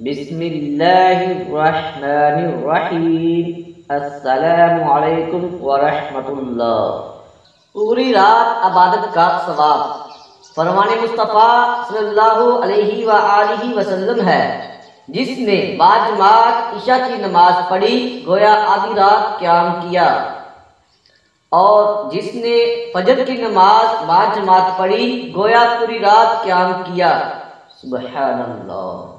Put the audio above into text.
بسم اللہ الرحمن الرحیم السلام علیکم ورحمۃ اللہ پوری رات عبادت کا ثواب. فرمان مصطفیٰ صلی اللہ علیہ وآلہ وسلم ہے، جس نے بعد عشاء کی نماز پڑھی، گویا آدھی رات قیام کیا۔ اور جس نے فجر کی نماز بعد پڑھی، گویا پوری رات قیام کیا۔ سبحان اللہ۔